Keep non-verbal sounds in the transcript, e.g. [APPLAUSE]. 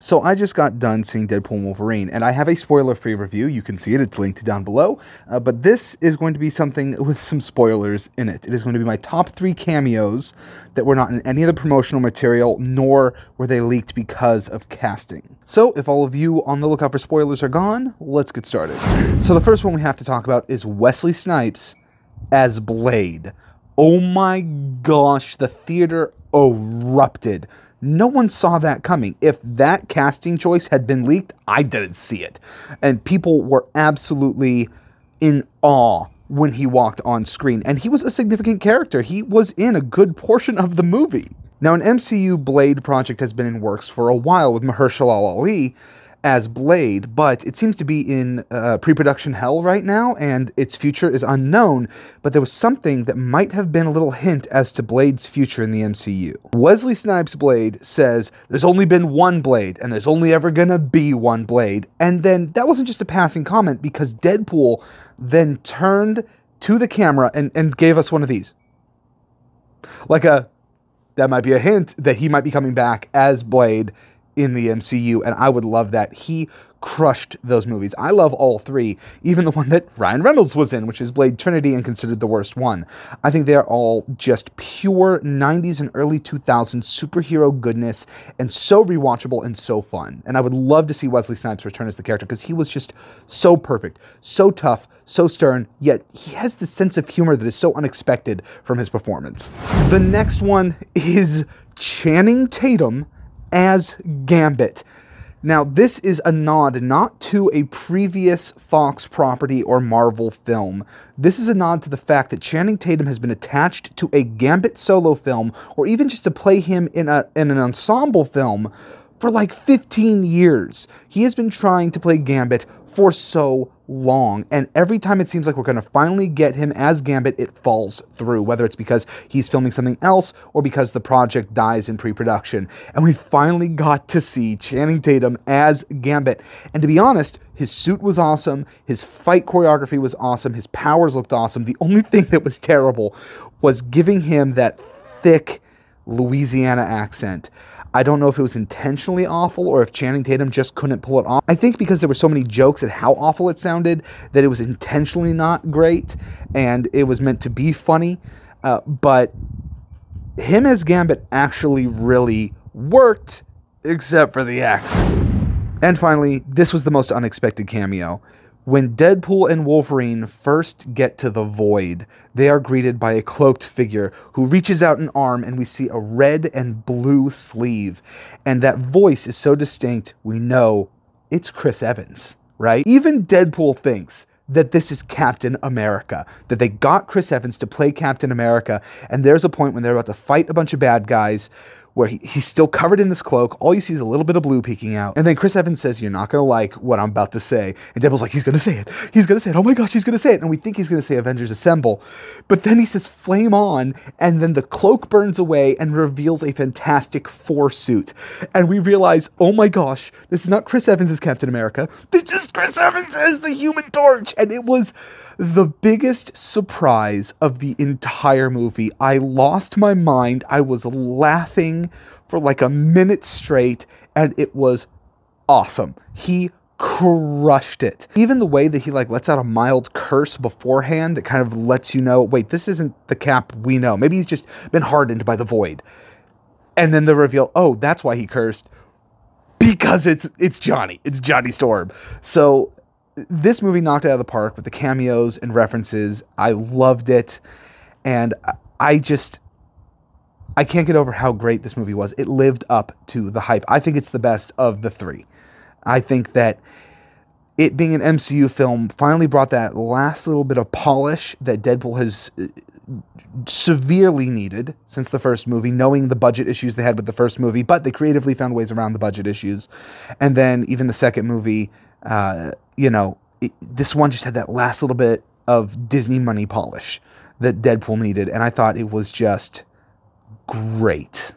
So I just got done seeing Deadpool and Wolverine, and I have a spoiler-free review. You can see it; it's linked down below. Uh, but this is going to be something [LAUGHS] with some spoilers in it. It is going to be my top three cameos that were not in any of the promotional material, nor were they leaked because of casting. So if all of you on the lookout for spoilers are gone, let's get started. So the first one we have to talk about is Wesley Snipes as Blade. Oh my gosh, the theater erupted no one saw that coming. If that casting choice had been leaked, I didn't see it. And people were absolutely in awe when he walked on screen. And he was a significant character. He was in a good portion of the movie. Now, an MCU Blade project has been in works for a while with Mahershala Ali, as Blade, but it seems to be in uh, pre production hell right now, and its future is unknown. But there was something that might have been a little hint as to Blade's future in the MCU. Wesley Snipes' Blade says, There's only been one Blade, and there's only ever gonna be one Blade. And then that wasn't just a passing comment, because Deadpool then turned to the camera and, and gave us one of these. Like a, that might be a hint that he might be coming back as Blade in the MCU, and I would love that. He crushed those movies. I love all three, even the one that Ryan Reynolds was in, which is Blade Trinity and considered the worst one. I think they're all just pure 90s and early 2000s superhero goodness and so rewatchable and so fun. And I would love to see Wesley Snipes return as the character because he was just so perfect, so tough, so stern, yet he has this sense of humor that is so unexpected from his performance. The next one is Channing Tatum as Gambit. Now, this is a nod not to a previous Fox property or Marvel film. This is a nod to the fact that Channing Tatum has been attached to a Gambit solo film, or even just to play him in, a, in an ensemble film for like 15 years. He has been trying to play Gambit for so long. And every time it seems like we're going to finally get him as Gambit, it falls through, whether it's because he's filming something else or because the project dies in pre production. And we finally got to see Channing Tatum as Gambit. And to be honest, his suit was awesome, his fight choreography was awesome, his powers looked awesome. The only thing that was terrible was giving him that thick Louisiana accent. I don't know if it was intentionally awful or if Channing Tatum just couldn't pull it off. I think because there were so many jokes at how awful it sounded that it was intentionally not great and it was meant to be funny. Uh, but him as Gambit actually really worked, except for the accent. And finally, this was the most unexpected cameo. When Deadpool and Wolverine first get to the void, they are greeted by a cloaked figure who reaches out an arm and we see a red and blue sleeve. And that voice is so distinct, we know it's Chris Evans, right? Even Deadpool thinks that this is Captain America, that they got Chris Evans to play Captain America. And there's a point when they're about to fight a bunch of bad guys where he, he's still covered in this cloak. All you see is a little bit of blue peeking out. And then Chris Evans says, You're not going to like what I'm about to say. And Deadpool's like, He's going to say it. He's going to say it. Oh my gosh, he's going to say it. And we think he's going to say Avengers Assemble. But then he says, Flame on. And then the cloak burns away and reveals a fantastic four suit. And we realize, Oh my gosh, this is not Chris Evans as Captain America. This is Chris Evans as the Human Torch. And it was the biggest surprise of the entire movie. I lost my mind. I was laughing for like a minute straight, and it was awesome. He crushed it. Even the way that he like lets out a mild curse beforehand that kind of lets you know, wait, this isn't the cap we know. Maybe he's just been hardened by the void. And then the reveal, oh, that's why he cursed. Because it's it's Johnny. It's Johnny Storm. So this movie knocked out of the park with the cameos and references. I loved it. And I just, I can't get over how great this movie was. It lived up to the hype. I think it's the best of the three. I think that it being an MCU film finally brought that last little bit of polish that Deadpool has uh, severely needed since the first movie, knowing the budget issues they had with the first movie, but they creatively found ways around the budget issues. And then even the second movie, uh, you know, it, this one just had that last little bit of Disney money polish that Deadpool needed, and I thought it was just great.